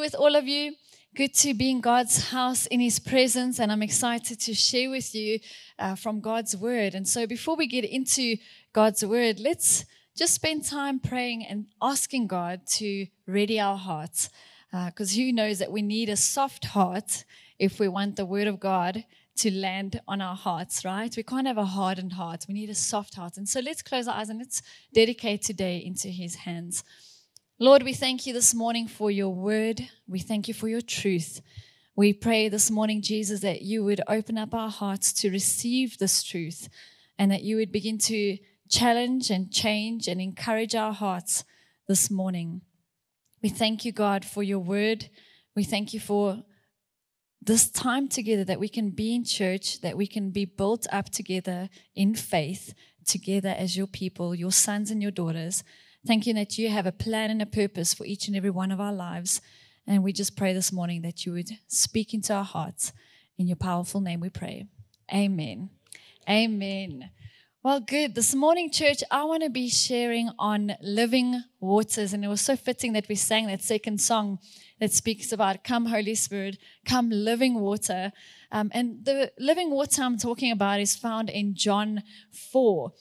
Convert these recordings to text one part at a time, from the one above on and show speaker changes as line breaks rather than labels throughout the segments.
with all of you. Good to be in God's house in His presence, and I'm excited to share with you uh, from God's Word. And so, before we get into God's Word, let's just spend time praying and asking God to ready our hearts. Because uh, who knows that we need a soft heart if we want the Word of God to land on our hearts, right? We can't have a hardened heart. We need a soft heart. And so let's close our eyes and let's dedicate today into His hands. Lord, we thank you this morning for your word. We thank you for your truth. We pray this morning, Jesus, that you would open up our hearts to receive this truth and that you would begin to challenge and change and encourage our hearts this morning. We thank you, God, for your word. We thank you for this time together that we can be in church, that we can be built up together in faith, together as your people, your sons and your daughters. Thank you that you have a plan and a purpose for each and every one of our lives. And we just pray this morning that you would speak into our hearts. In your powerful name we pray. Amen. Amen. Well, good. This morning, church, I want to be sharing on living waters. And it was so fitting that we sang that second song that speaks about come, Holy Spirit, come, living water. Um, and the living water I'm talking about is found in John 4.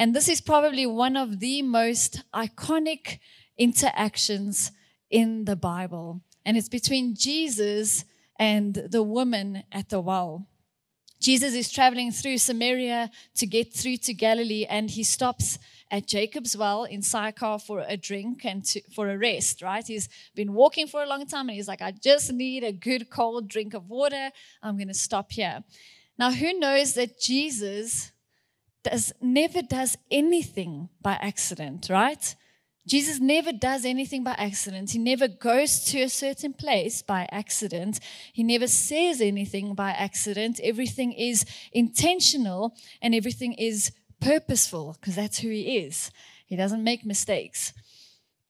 And this is probably one of the most iconic interactions in the Bible. And it's between Jesus and the woman at the well. Jesus is traveling through Samaria to get through to Galilee, and he stops at Jacob's well in Sychar for a drink and to, for a rest, right? He's been walking for a long time and he's like, I just need a good cold drink of water. I'm going to stop here. Now, who knows that Jesus does, never does anything by accident, right? Jesus never does anything by accident. He never goes to a certain place by accident. He never says anything by accident. Everything is intentional and everything is purposeful because that's who he is. He doesn't make mistakes.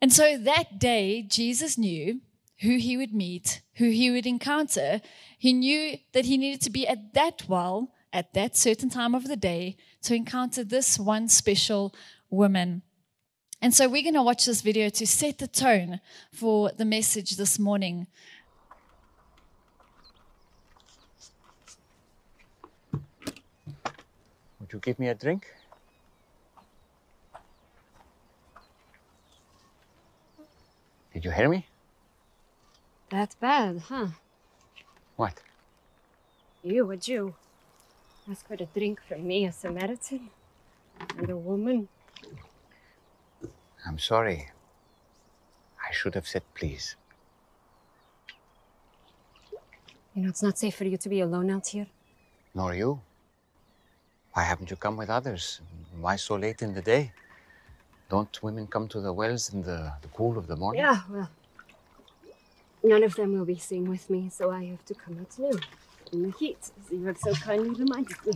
And so that day, Jesus knew who he would meet, who he would encounter. He knew that he needed to be at that well at that certain time of the day to encounter this one special woman. And so we're going to watch this video to set the tone for the message this morning.
Would you give me a drink? Did you hear me?
That's bad, huh?
What?
You, a Jew, ask for a drink from me, a Samaritan, and a woman.
I'm sorry. I should have said please.
You know, it's not safe for you to be alone out here.
Nor you. Why haven't you come with others? Why so late in the day? Don't women come to the wells in the, the cool of the morning?
Yeah, well, none of them will be staying with me, so I have to come out now in the heat, as you have so kindly reminded me.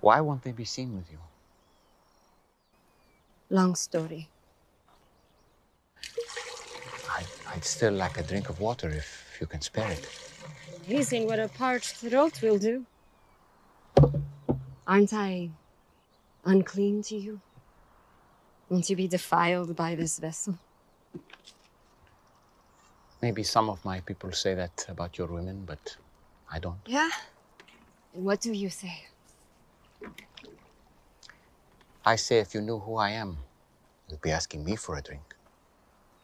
Why won't they be seen with you?
Long story.
I'd, I'd still like a drink of water if you can spare it.
Amazing what a parched throat will do. Aren't I unclean to you? Won't you be defiled by this vessel?
Maybe some of my people say that about your women, but I don't.
Yeah? And what do you say?
I say if you knew who I am, you'd be asking me for a drink.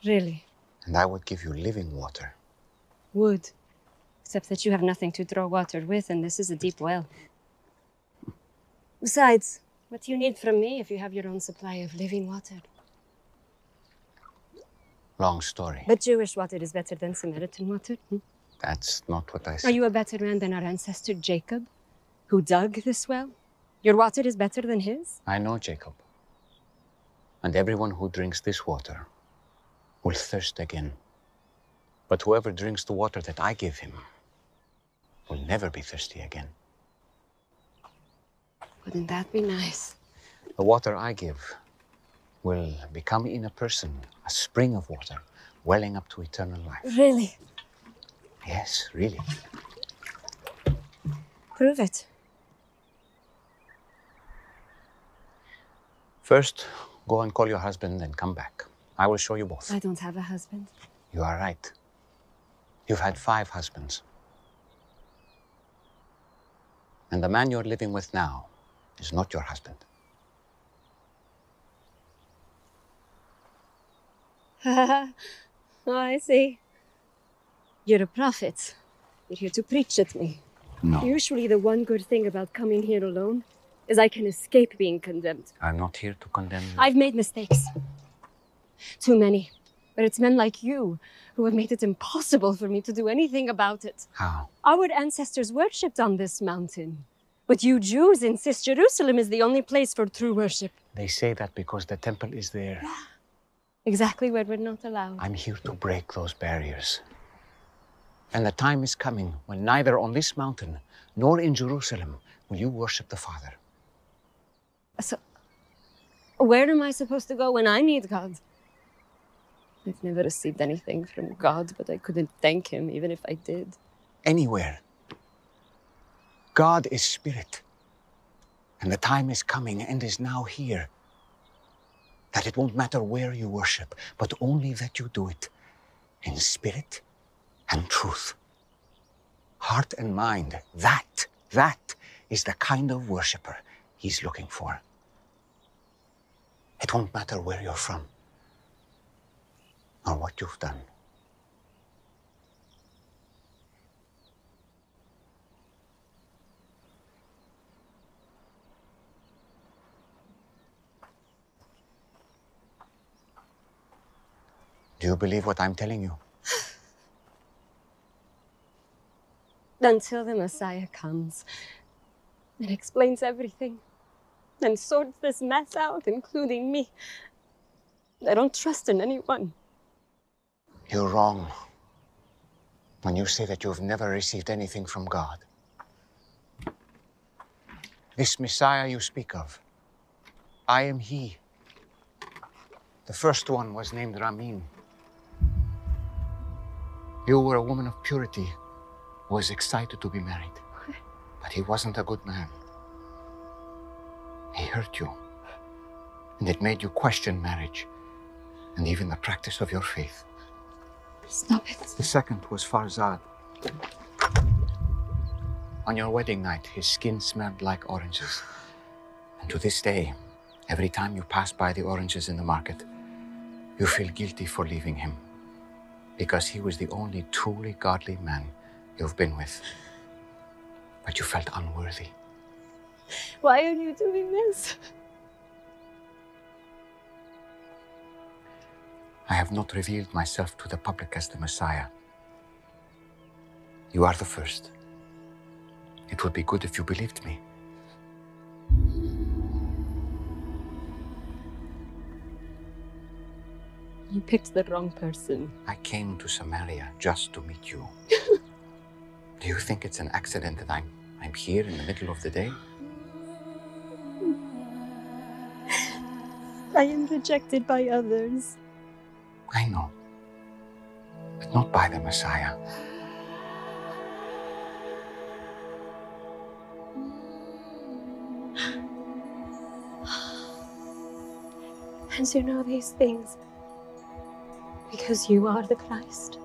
Really?
And I would give you living water.
Would. Except that you have nothing to draw water with, and this is a deep well. Besides, what do you need from me if you have your own supply of living water?
Long story.
But Jewish water is better than Samaritan water. Hmm?
That's not what I said.
Are you a better man than our ancestor Jacob, who dug this well? Your water is better than his?
I know Jacob. And everyone who drinks this water will thirst again. But whoever drinks the water that I give him will never be thirsty again.
Wouldn't that be nice?
The water I give will become in a person a spring of water welling up to eternal life.
Really?
Yes, really.
Prove it.
First, go and call your husband and come back. I will show you both.
I don't have a husband.
You are right. You've had five husbands. And the man you're living with now is not your husband.
oh, I see. You're a prophet. You're here to preach at me.
No.
Usually, the one good thing about coming here alone is I can escape being condemned.
I'm not here to condemn you.
I've made mistakes. Too many. But it's men like you who have made it impossible for me to do anything about it.
How?
Our ancestors worshipped on this mountain. But you Jews insist Jerusalem is the only place for true worship.
They say that because the temple is there. Yeah.
Exactly where we're not allowed.
I'm here to break those barriers. And the time is coming when neither on this mountain nor in Jerusalem will you worship the Father.
So, where am I supposed to go when I need God? I've never received anything from God, but I couldn't thank Him even if I did.
Anywhere. God is spirit. And the time is coming and is now here that it won't matter where you worship, but only that you do it in spirit and truth. Heart and mind, that, that is the kind of worshiper he's looking for. It won't matter where you're from or what you've done. Do you believe what I'm telling you?
Until the Messiah comes and explains everything and sorts this mess out, including me. I don't trust in anyone.
You're wrong when you say that you've never received anything from God. This Messiah you speak of, I am He. The first one was named Ramin. You were a woman of purity was excited to be married. But he wasn't a good man. He hurt you. And it made you question marriage and even the practice of your faith.
Stop it.
The second was Farzad. On your wedding night, his skin smelled like oranges. And to this day, every time you pass by the oranges in the market, you feel guilty for leaving him. Because he was the only truly godly man you've been with. But you felt unworthy.
Why are you doing this?
I have not revealed myself to the public as the Messiah. You are the first. It would be good if you believed me.
You picked the wrong person.
I came to Samaria just to meet you. Do you think it's an accident that I'm I'm here in the middle of the day?
I am rejected by others.
I know. But not by the Messiah.
And you know these things because you are the Christ.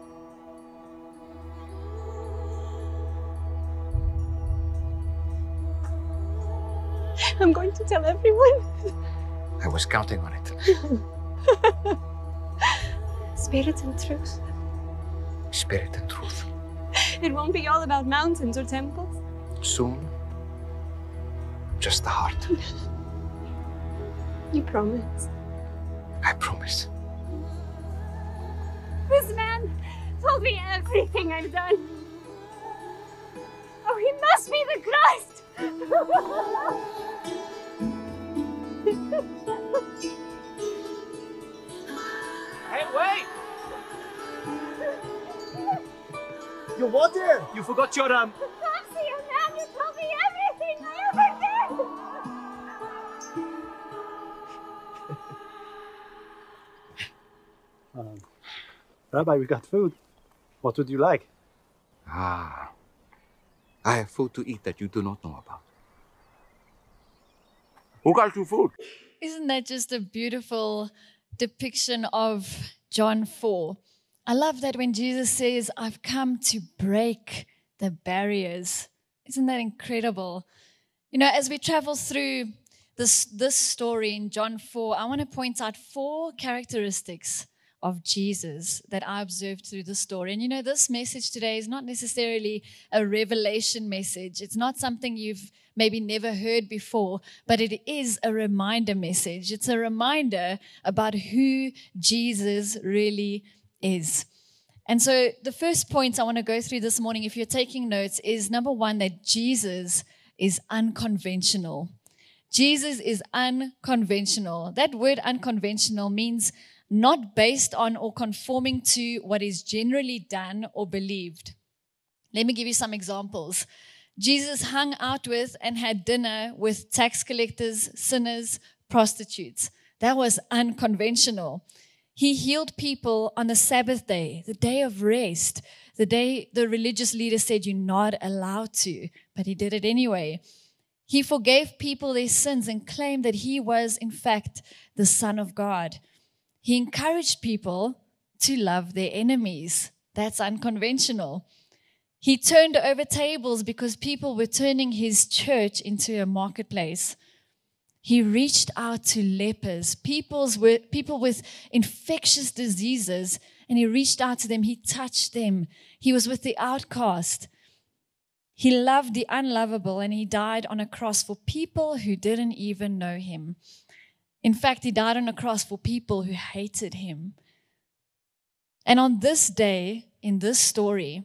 I'm going to tell everyone.
I was counting on it.
Spirit and truth.
Spirit and truth.
It won't be all about mountains or temples.
Soon, just the heart.
You promise.
I promise.
This man told me everything I've done. Oh, he must be the Christ!
Hey, wait!
You what there?
You forgot your um.
Fancy a man who told me everything I ever did!
Um, Rabbi, we got food. What would you like?
Ah. I have food to eat that you do not know about. Who got you food?
Isn't that just a beautiful depiction of John 4? I love that when Jesus says, I've come to break the barriers. Isn't that incredible? You know, as we travel through this, this story in John 4, I want to point out four characteristics of Jesus that I observed through the story. And you know, this message today is not necessarily a revelation message. It's not something you've maybe never heard before, but it is a reminder message. It's a reminder about who Jesus really is. And so, the first point I want to go through this morning, if you're taking notes, is number one, that Jesus is unconventional. Jesus is unconventional. That word unconventional means not based on or conforming to what is generally done or believed. Let me give you some examples. Jesus hung out with and had dinner with tax collectors, sinners, prostitutes. That was unconventional. He healed people on the Sabbath day, the day of rest, the day the religious leader said you're not allowed to, but he did it anyway. He forgave people their sins and claimed that he was, in fact, the Son of God. He encouraged people to love their enemies. That's unconventional. He turned over tables because people were turning his church into a marketplace. He reached out to lepers, people's with, people with infectious diseases, and he reached out to them. He touched them. He was with the outcast. He loved the unlovable, and he died on a cross for people who didn't even know him. In fact, he died on a cross for people who hated him. And on this day, in this story,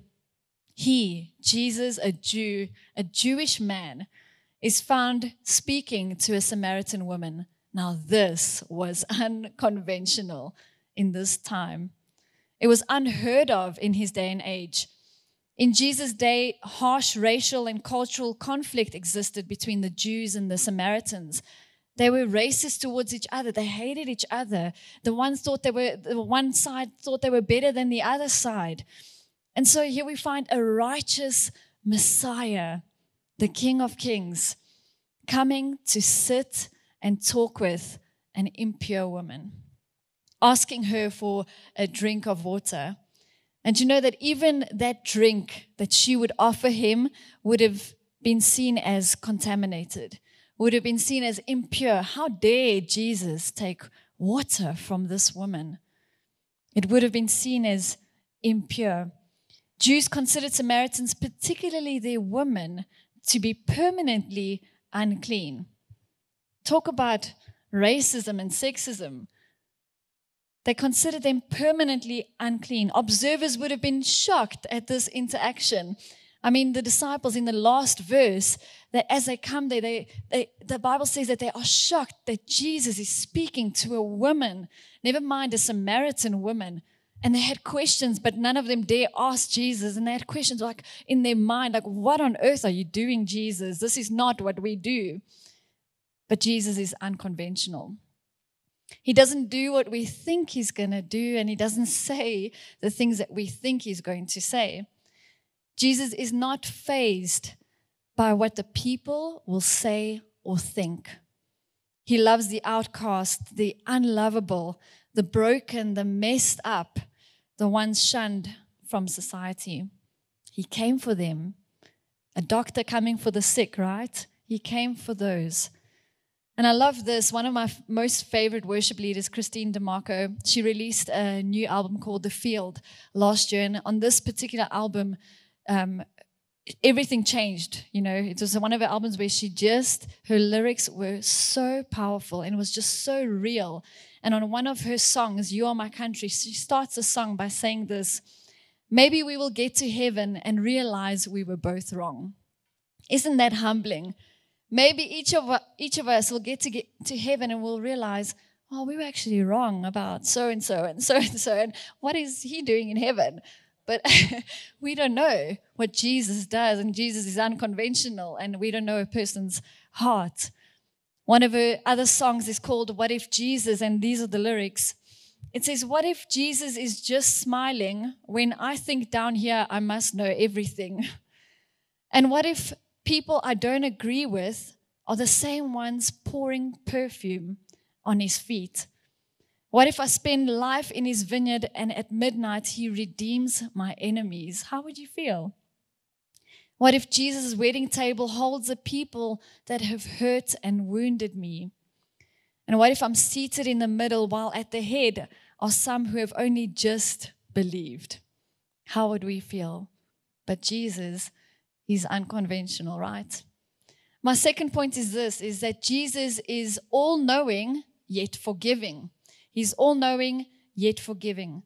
he, Jesus, a Jew, a Jewish man, is found speaking to a Samaritan woman. Now, this was unconventional in this time. It was unheard of in his day and age. In Jesus' day, harsh racial and cultural conflict existed between the Jews and the Samaritans. They were racist towards each other. They hated each other. The ones thought they were, the one side thought they were better than the other side. And so here we find a righteous Messiah, the King of Kings, coming to sit and talk with an impure woman, asking her for a drink of water. And you know that even that drink that she would offer him would have been seen as contaminated would have been seen as impure. How dare Jesus take water from this woman? It would have been seen as impure. Jews considered Samaritans, particularly their women, to be permanently unclean. Talk about racism and sexism. They considered them permanently unclean. Observers would have been shocked at this interaction I mean, the disciples in the last verse, that as they come there, they, they, the Bible says that they are shocked that Jesus is speaking to a woman, never mind a Samaritan woman. And they had questions, but none of them dare ask Jesus. And they had questions like in their mind, like, what on earth are you doing, Jesus? This is not what we do. But Jesus is unconventional. He doesn't do what we think he's going to do, and he doesn't say the things that we think he's going to say. Jesus is not fazed by what the people will say or think. He loves the outcast, the unlovable, the broken, the messed up, the ones shunned from society. He came for them. A doctor coming for the sick, right? He came for those. And I love this. One of my f- most favorite worship leaders, Kristene DiMarco, she released a new album called The Field last year. And on this particular album, um, everything changed. You know, it was one of her albums where she just, her lyrics were so powerful and it was just so real. And on one of her songs, You Are My Country, she starts a song by saying this Maybe we will get to heaven and realize we were both wrong. Isn't that humbling? Maybe each of, each of us will get to get to heaven and we'll realize, oh, we were actually wrong about so and so and so and so. And what is he doing in heaven? But we don't know what Jesus does, and Jesus is unconventional, and we don't know a person's heart. One of her other songs is called What If Jesus, and these are the lyrics. It says, What if Jesus is just smiling when I think down here I must know everything? And what if people I don't agree with are the same ones pouring perfume on his feet? What if I spend life in his vineyard and at midnight he redeems my enemies? How would you feel? What if Jesus' wedding table holds the people that have hurt and wounded me? And what if I'm seated in the middle while at the head are some who have only just believed? How would we feel? But Jesus is unconventional, right? My second point is this is that Jesus is all knowing yet forgiving. He's all knowing, yet forgiving.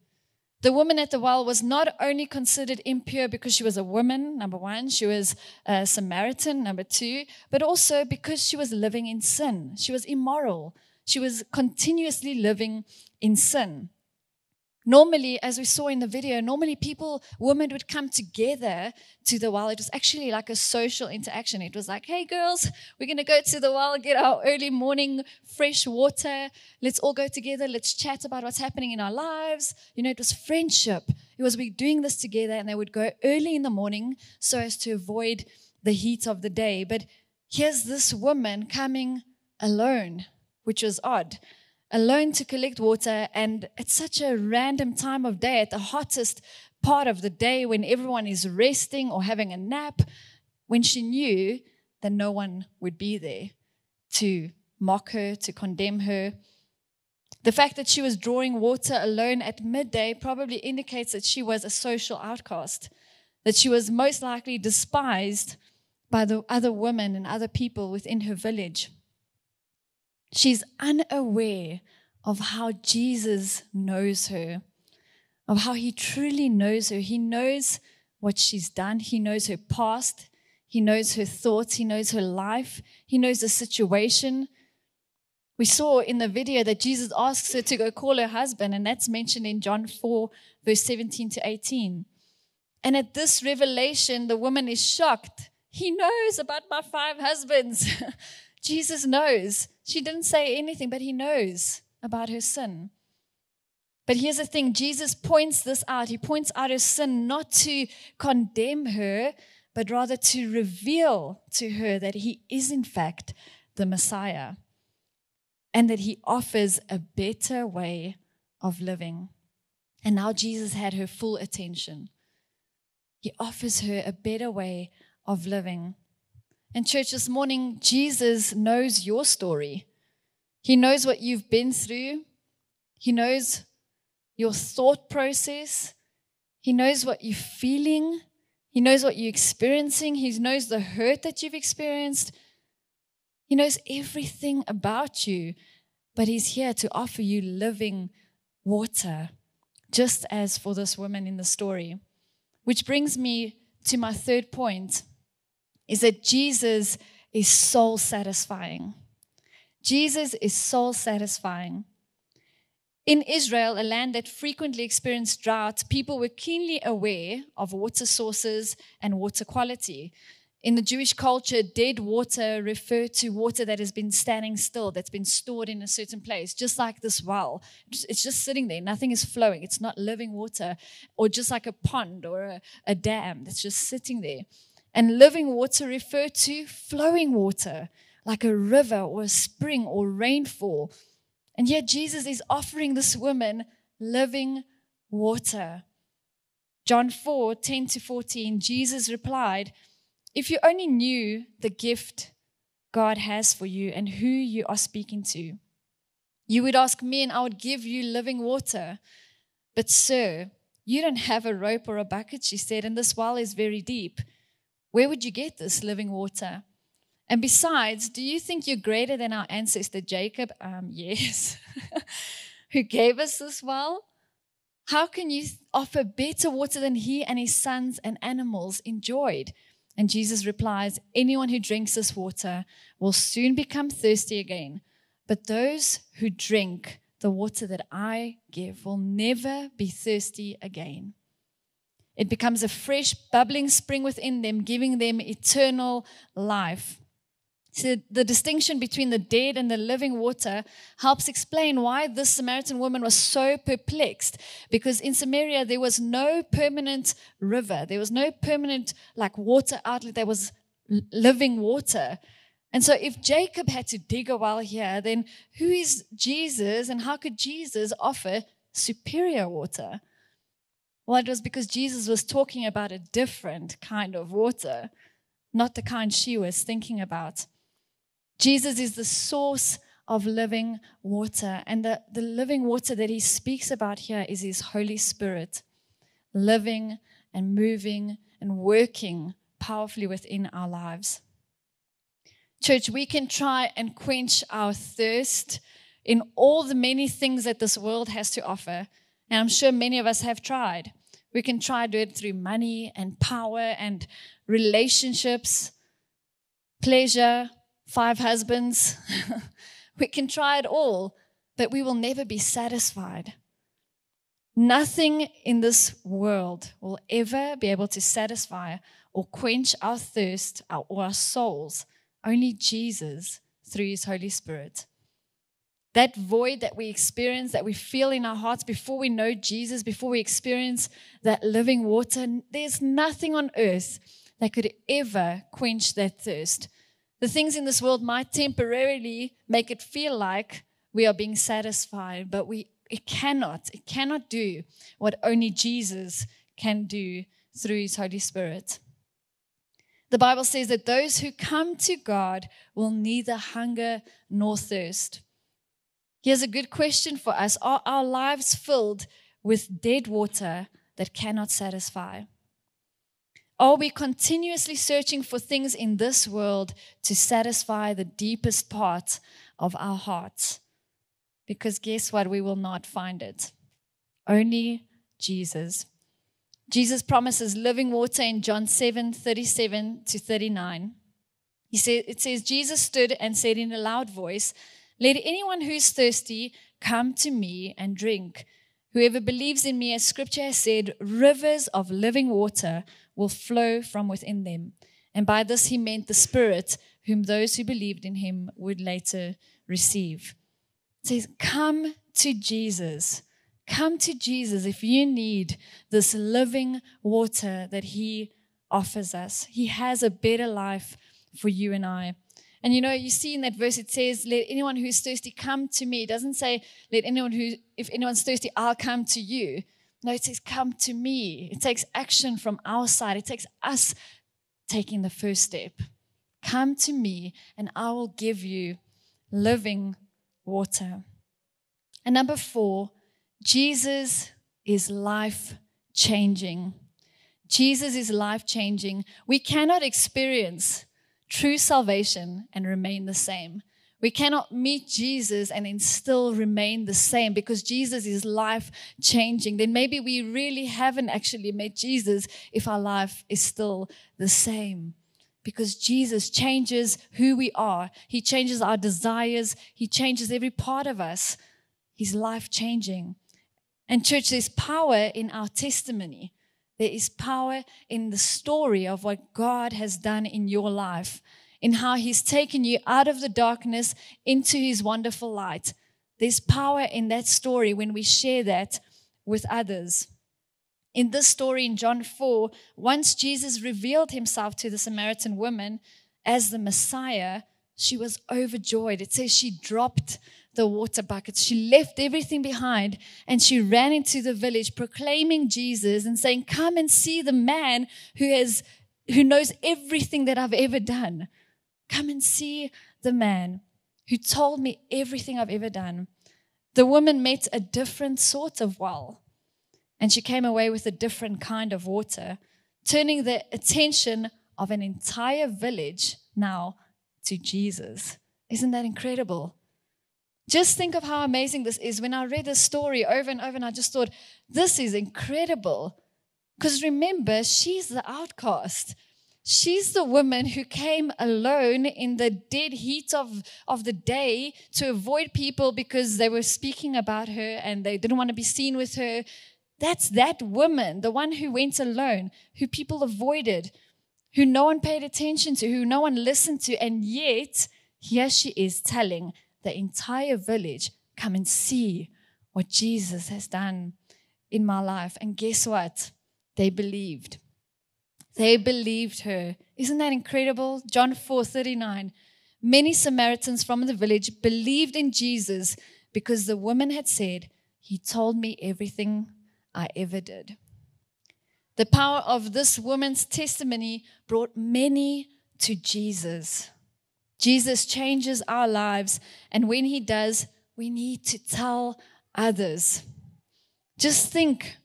The woman at the well was not only considered impure because she was a woman, number one, she was a Samaritan, number two, but also because she was living in sin. She was immoral. She was continuously living in sin. Normally, as we saw in the video, normally people, women would come together to the well. It was actually like a social interaction. It was like, hey girls, we're going to go to the well, get our early morning fresh water. Let's all go together. Let's chat about what's happening in our lives. You know, it was friendship. It was we doing this together, and they would go early in the morning so as to avoid the heat of the day. But here's this woman coming alone, which was odd alone to collect water. And it's such a random time of day, at the hottest part of the day when everyone is resting or having a nap, when she knew that no one would be there to mock her, to condemn her. The fact that she was drawing water alone at midday probably indicates that she was a social outcast, that she was most likely despised by the other women and other people within her village. She's unaware of how Jesus knows her, of how he truly knows her. He knows what she's done, he knows her past, he knows her thoughts, he knows her life, he knows the situation. We saw in the video that Jesus asks her to go call her husband, and that's mentioned in John 4, verse 17 to 18. And at this revelation, the woman is shocked. He knows about my five husbands. Jesus knows. She didn't say anything, but he knows about her sin. But here's the thing Jesus points this out. He points out her sin not to condemn her, but rather to reveal to her that he is, in fact, the Messiah and that he offers a better way of living. And now Jesus had her full attention. He offers her a better way of living. And, church, this morning, Jesus knows your story. He knows what you've been through, He knows your thought process, He knows what you're feeling, He knows what you're experiencing, He knows the hurt that you've experienced. He knows everything about you, but He's here to offer you living water, just as for this woman in the story. Which brings me to my third point is that Jesus is soul satisfying. Jesus is soul satisfying. In Israel, a land that frequently experienced drought, people were keenly aware of water sources and water quality. In the Jewish culture, dead water referred to water that has been standing still, that's been stored in a certain place, just like this well. It's just sitting there, nothing is flowing, it's not living water, or just like a pond or a, a dam that's just sitting there. And living water referred to flowing water, like a river or a spring or rainfall. And yet Jesus is offering this woman living water. John 4 10 to 14, Jesus replied, If you only knew the gift God has for you and who you are speaking to, you would ask me and I would give you living water. But, sir, you don't have a rope or a bucket, she said, and this well is very deep. Where would you get this living water? And besides, do you think you're greater than our ancestor Jacob? Um, yes. Who gave us this well? How can you offer better water than he and his sons and animals enjoyed? And Jesus replies, Anyone who drinks this water will soon become thirsty again. But those who drink the water that I give will never be thirsty again. It becomes a fresh, bubbling spring within them, giving them eternal life. So, the distinction between the dead and the living water helps explain why this Samaritan woman was so perplexed. Because in Samaria, there was no permanent river, there was no permanent like water outlet, there was living water. And so, if Jacob had to dig a well here, then who is Jesus and how could Jesus offer superior water? Well, it was because Jesus was talking about a different kind of water, not the kind she was thinking about. Jesus is the source of living water, and the, the living water that he speaks about here is his Holy Spirit, living and moving and working powerfully within our lives. Church, we can try and quench our thirst in all the many things that this world has to offer. And I'm sure many of us have tried. We can try to do it through money and power and relationships, pleasure, five husbands. we can try it all, but we will never be satisfied. Nothing in this world will ever be able to satisfy or quench our thirst or our souls only Jesus through his Holy Spirit. That void that we experience, that we feel in our hearts before we know Jesus, before we experience that living water, there's nothing on earth that could ever quench that thirst. The things in this world might temporarily make it feel like we are being satisfied, but we it cannot, it cannot do what only Jesus can do through his Holy Spirit. The Bible says that those who come to God will neither hunger nor thirst. Here's a good question for us Are our lives filled with dead water that cannot satisfy? Are we continuously searching for things in this world to satisfy the deepest part of our hearts? Because guess what? We will not find it. Only Jesus. Jesus promises living water in John 7 37 to 39. He said, it says, Jesus stood and said in a loud voice, Let anyone who's thirsty come to me and drink. Whoever believes in me, as scripture has said, rivers of living water will flow from within them. And by this he meant the Spirit, whom those who believed in him would later receive. It says, Come to Jesus. Come to Jesus if you need this living water that He offers us. He has a better life for you and I. And you know, you see in that verse it says, Let anyone who's thirsty come to me. It doesn't say, Let anyone who, if anyone's thirsty, I'll come to you. No, it says, Come to me. It takes action from our side, it takes us taking the first step. Come to me, and I will give you living water. And number four, Jesus is life changing. Jesus is life changing. We cannot experience true salvation and remain the same. We cannot meet Jesus and then still remain the same because Jesus is life changing. Then maybe we really haven't actually met Jesus if our life is still the same. Because Jesus changes who we are, He changes our desires, He changes every part of us. He's life changing. And, church, there's power in our testimony. There is power in the story of what God has done in your life, in how He's taken you out of the darkness into His wonderful light. There's power in that story when we share that with others. In this story in John 4, once Jesus revealed himself to the Samaritan woman as the Messiah, she was overjoyed. It says she dropped the water buckets. She left everything behind and she ran into the village proclaiming Jesus and saying, Come and see the man who has who knows everything that I've ever done. Come and see the man who told me everything I've ever done. The woman met a different sort of well, and she came away with a different kind of water, turning the attention of an entire village now to Jesus. Isn't that incredible? Just think of how amazing this is. When I read this story over and over, and I just thought, this is incredible. Because remember, she's the outcast. She's the woman who came alone in the dead heat of, of the day to avoid people because they were speaking about her and they didn't want to be seen with her. That's that woman, the one who went alone, who people avoided, who no one paid attention to, who no one listened to. And yet, here she is telling the entire village come and see what Jesus has done in my life. And guess what? They believed. They believed her. Isn't that incredible? John 4 39. Many Samaritans from the village believed in Jesus because the woman had said, He told me everything I ever did. The power of this woman's testimony brought many to Jesus. Jesus changes our lives, and when He does, we need to tell others. Just think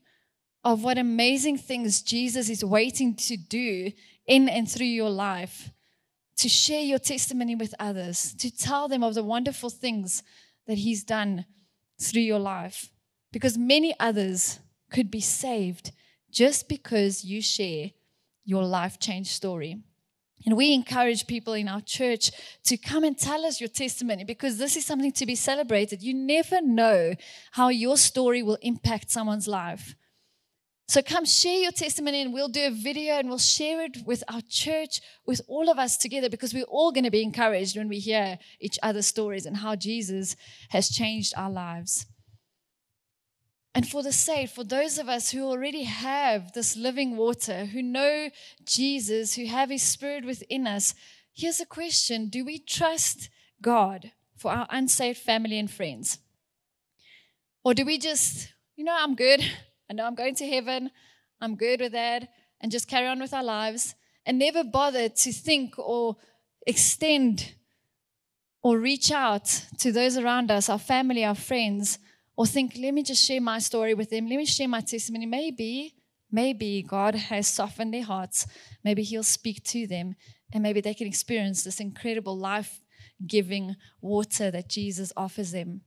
of what amazing things Jesus is waiting to do in and through your life, to share your testimony with others, to tell them of the wonderful things that He's done through your life. Because many others could be saved just because you share your life change story. And we encourage people in our church to come and tell us your testimony because this is something to be celebrated. You never know how your story will impact someone's life. So come share your testimony and we'll do a video and we'll share it with our church, with all of us together because we're all going to be encouraged when we hear each other's stories and how Jesus has changed our lives. And for the saved, for those of us who already have this living water, who know Jesus, who have his spirit within us, here's a question Do we trust God for our unsaved family and friends? Or do we just, you know, I'm good. I know I'm going to heaven. I'm good with that. And just carry on with our lives and never bother to think or extend or reach out to those around us, our family, our friends or think, let me just share my story with them. Let me share my testimony. Maybe, maybe God has softened their hearts. Maybe He'll speak to them, and maybe they can experience this incredible life giving water that Jesus offers them.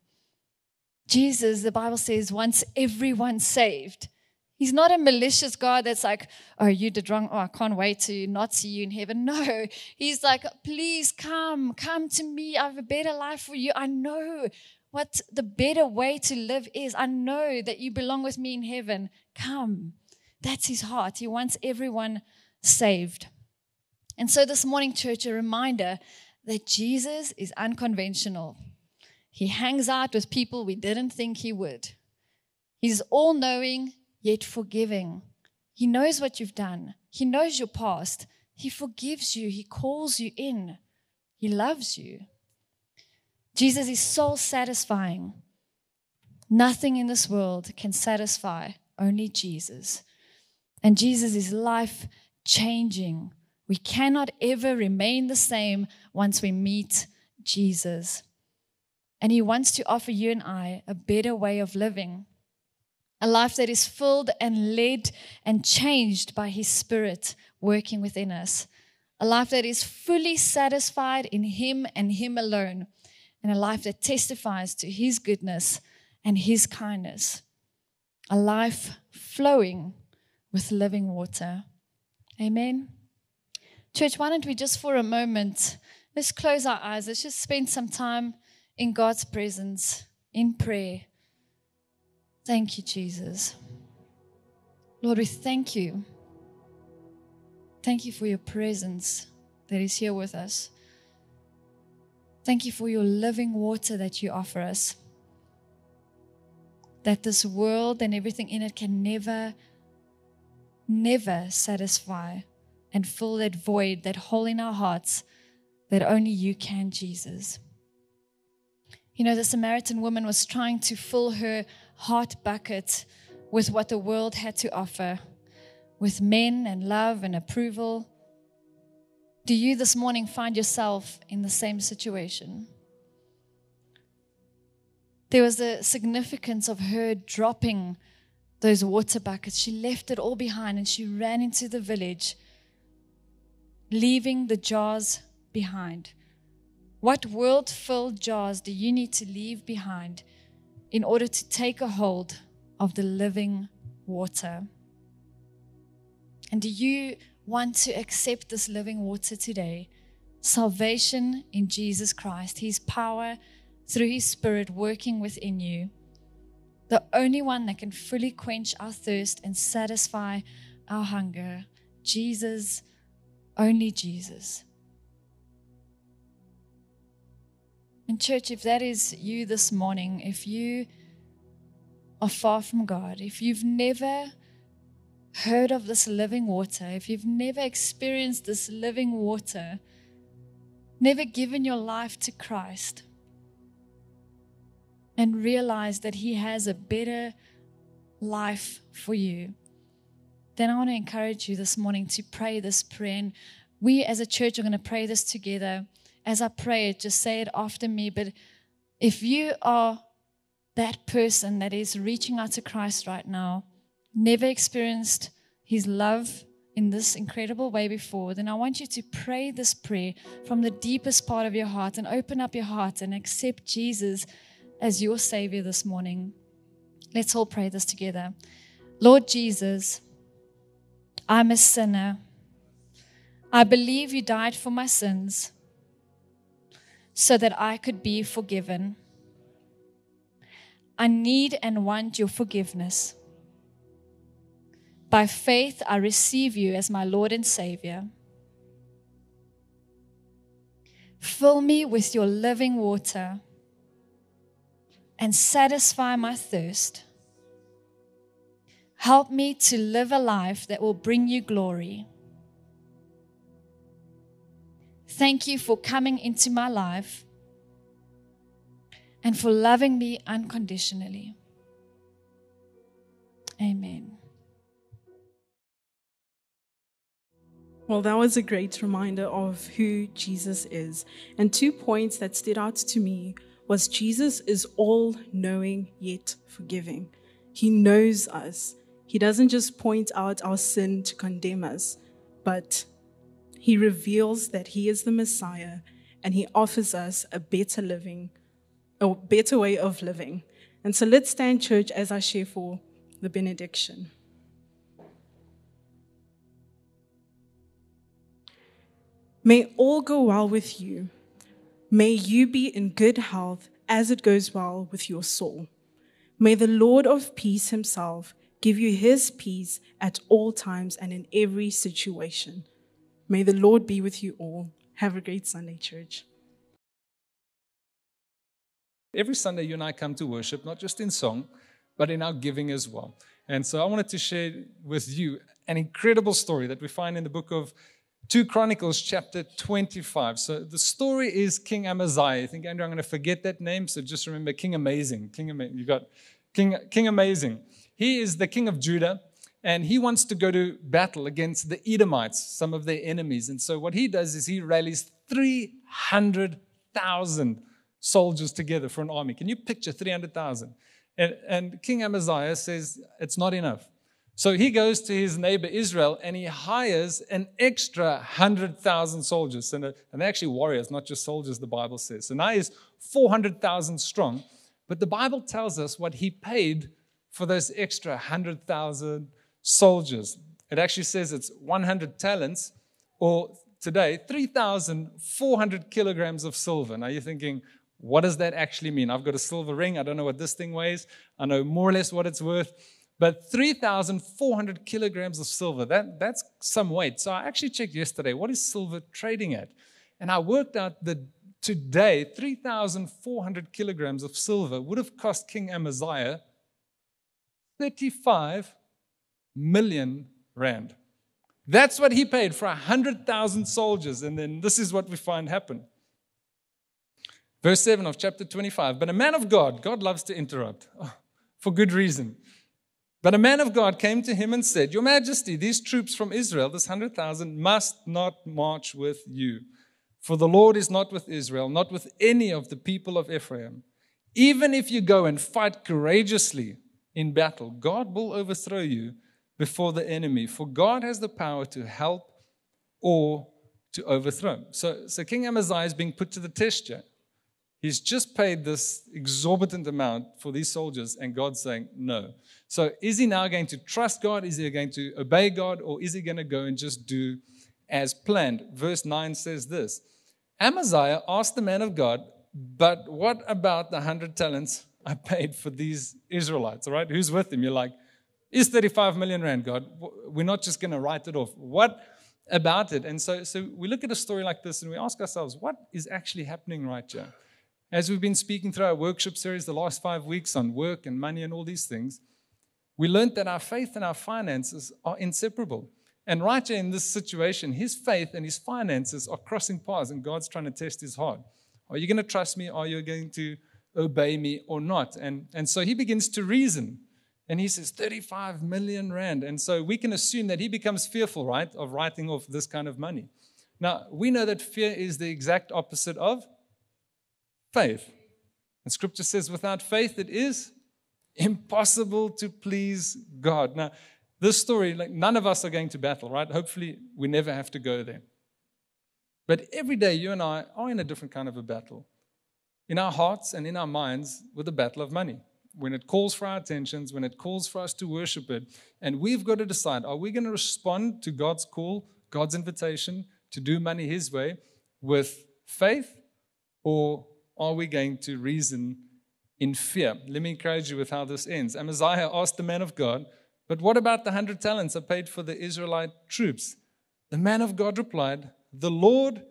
Jesus, the Bible says, wants everyone saved. He's not a malicious God that's like, oh, you did wrong. Oh, I can't wait to not see you in heaven. No, he's like, please come, come to me. I have a better life for you. I know what the better way to live is. I know that you belong with me in heaven. Come. That's his heart. He wants everyone saved. And so this morning, church, a reminder that Jesus is unconventional. He hangs out with people we didn't think he would. He's all knowing, yet forgiving. He knows what you've done, He knows your past. He forgives you, He calls you in, He loves you. Jesus is soul satisfying. Nothing in this world can satisfy, only Jesus. And Jesus is life changing. We cannot ever remain the same once we meet Jesus. And He wants to offer you and I a better way of living, a life that is filled and led and changed by His Spirit working within us, a life that is fully satisfied in Him and Him alone and a life that testifies to His goodness and His kindness. A life flowing with living water. Amen. Church, why don't we just for a moment, let's close our eyes. Let's just spend some time in God's presence, in prayer. Thank you, Jesus. Lord, we thank you. Thank you for your presence that is here with us. Thank you for your living water that you offer us. That this world and everything in it can never, never satisfy and fill that void, that hole in our hearts that only you can, Jesus. You know, the Samaritan woman was trying to fill her heart bucket with what the world had to offer, with men and love and approval. Do you this morning find yourself in the same situation? There was the significance of her dropping those water buckets. She left it all behind and she ran into the village, leaving the jars behind. What world filled jars do you need to leave behind in order to take a hold of the living water? And do you want to accept this living water today, salvation in Jesus Christ, His power through His Spirit working within you, the only one that can fully quench our thirst and satisfy our hunger, Jesus, only Jesus. And, church, if that is you this morning, if you are far from God, if you've never heard of this living water, if you've never experienced this living water, never given your life to Christ and realized that He has a better life for you, then I want to encourage you this morning to pray this prayer. And we as a church are going to pray this together. As I pray it, just say it after me. But if you are that person that is reaching out to Christ right now, never experienced His love in this incredible way before, then I want you to pray this prayer from the deepest part of your heart and open up your heart and accept Jesus as your Savior this morning. Let's all pray this together. Lord Jesus, I'm a sinner. I believe you died for my sins so that I could be forgiven. I need and want your forgiveness. By faith, I receive you as my Lord and Savior. Fill me with your living water and satisfy my thirst. Help me to live a life that will bring you glory. Thank you for coming into my life and for loving me unconditionally. Amen.
Well, that was a great reminder of who Jesus is. And two points that stood out to me was Jesus is all knowing yet forgiving. He knows us. He doesn't just point out our sin to condemn us, but he reveals that he is the Messiah and he offers us a better living, a better way of living. And so let's stand, church, as I share for the benediction. May all go well with you May you be in good health as it goes well with your soul. May the Lord of peace himself give you his peace at all times and in every situation. May the Lord be with you all. Have a great Sunday, church.
Every Sunday, you and I come to worship, not just in song, but in our giving as well. And so I wanted to share with you an incredible story that we find in the book of 2 Chronicles chapter 25. So the story is King Amaziah. I think, Andrew, I'm going to forget that name. So just remember King Amazing. King Amazing. You got King, king Amazing. He is the king of Judah, and he wants to go to battle against the Edomites, some of their enemies. And so what he does is he rallies 300,000 soldiers together for an army. Can you picture 300,000? And, and King Amaziah says, It's not enough. So he goes to his neighbor Israel and he hires an extra 100,000 soldiers. And, uh, they're actually warriors, not just soldiers, the Bible says. So now he's 400,000 strong. But the Bible tells us what he paid for those extra 100,000 soldiers. It actually says it's 100 talents, or today, 3,400 kilograms of silver. Now you're thinking, what does that actually mean? I've got a silver ring. I don't know what this thing weighs. I know more or less what it's worth. But 3,400 kilograms of silver, that, that's some weight. So I actually checked yesterday, what is silver trading at? And I worked out that today, 3,400 kilograms of silver would have cost King Amaziah 35 million rand. That's what he paid for 100,000 soldiers. And then this is what we find happen. Verse 7 of chapter 25. But a man of God, God loves to interrupt oh, for good reason. But a man of God came to him and said, Your Majesty, these troops from Israel, this hundred thousand, must not march with you. For the Lord is not with Israel, not with any of the people of Ephraim. Even if you go and fight courageously in battle, God will overthrow you before the enemy. For God has the power to help or to overthrow. So, so King Amaziah is being put to the test here. He's just paid this exorbitant amount for these soldiers, and God's saying no. So, is he now going to trust God? Is he going to obey God? Or is he going to go and just do as planned? Verse 9 says this Amaziah asked the man of God, But what about the hundred talents I paid for these Israelites? All right, who's with him? You're like, Is 35 million rand, God? We're not just going to write it off. What about it? And so, so we look at a story like this and we ask ourselves, What is actually happening right here? As we've been speaking through our workshop series the last five weeks on work and money and all these things, we learned that our faith and our finances are inseparable. And right here in this situation, his faith and his finances are crossing paths, and God's trying to test his heart. Are you going to trust me? Are you going to obey me or not? And, and so he begins to reason. And he says, 35 million rand. And so we can assume that he becomes fearful, right, of writing off this kind of money. Now, we know that fear is the exact opposite of faith. And scripture says, without faith, it is impossible to please God. Now, this story, like none of us are going to battle, right? Hopefully, we never have to go there. But every day, you and I are in a different kind of a battle. In our hearts and in our minds, with the battle of money when it calls for our attentions, when it calls for us to worship it. And we've got to decide are we going to respond to God's call, God's invitation to do money His way with faith, or are we going to reason in fear? Let me encourage you with how this ends. Amaziah asked the man of God, But what about the hundred talents I paid for the Israelite troops? The man of God replied, The Lord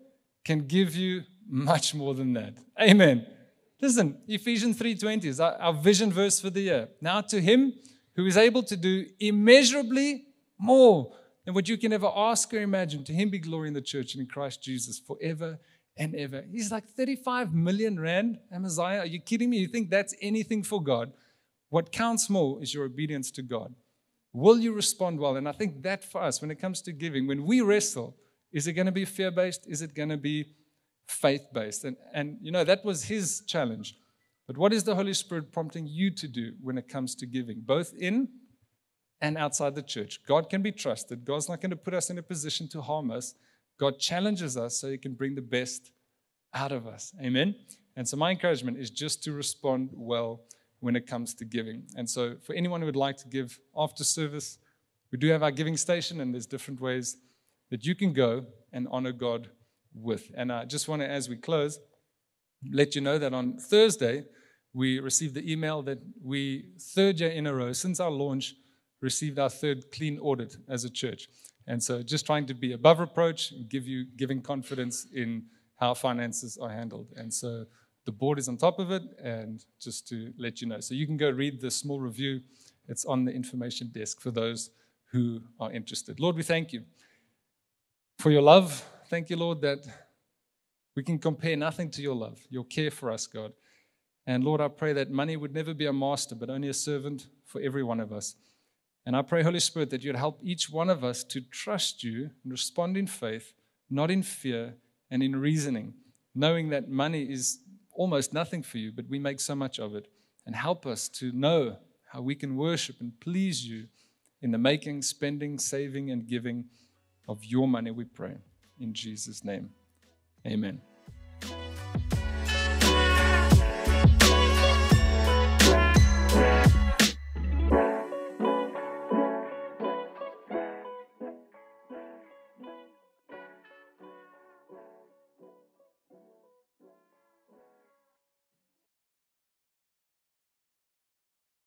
can give you much more than that. Amen. Listen, Ephesians 3:20 is our, our vision verse for the year. Now to him who is able to do immeasurably more than what you can ever ask or imagine, to him be glory in the church and in Christ Jesus forever and ever. He's like 35 million rand, Amaziah. Are you kidding me? You think that's anything for God? What counts more is your obedience to God. Will you respond well? And I think that for us, when it comes to giving, when we wrestle, is it going to be fear based? Is it going to be faith based. And, and, you know, that was his challenge. But what is the Holy Spirit prompting you to do when it comes to giving, both in and outside the church? God can be trusted. God's not going to put us in a position to harm us. God challenges us so he can bring the best out of us. Amen? And so, my encouragement is just to respond well when it comes to giving. And so, for anyone who would like to give after service, we do have our giving station, and there's different ways that you can go and honor God with. And I just want to, as we close, let you know that on Thursday, we received the email that we, third year in a row, since our launch, received our third clean audit as a church. And so just trying to be above reproach give you giving confidence in how finances are handled. And so the board is on top of it, and just to let you know. So you can go read the small review. It's on the information desk for those who are interested. Lord, we thank you for your love Thank you, Lord, that we can compare nothing to your love, your care for us, God. And Lord, I pray that money would never be a master, but only a servant for every one of us. And I pray, Holy Spirit, that you'd help each one of us to trust you and respond in faith, not in fear and in reasoning, knowing that money is almost nothing for you, but we make so much of it. And help us to know how we can worship and please you in the making, spending, saving, and giving of your money, we pray. In Jesus' name, amen.